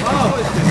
Holy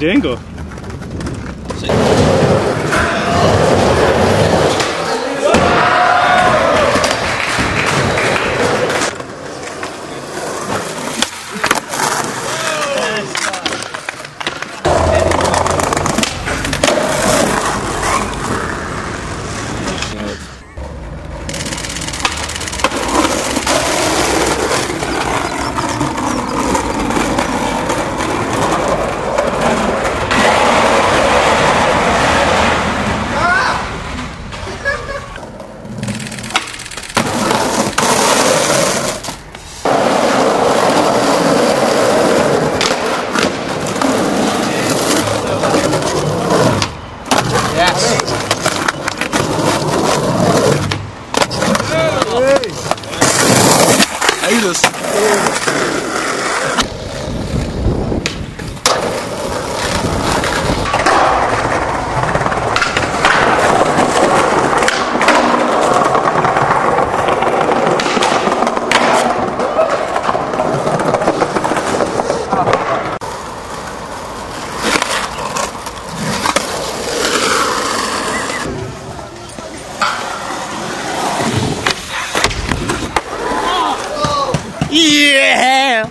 didn't go. Yeah!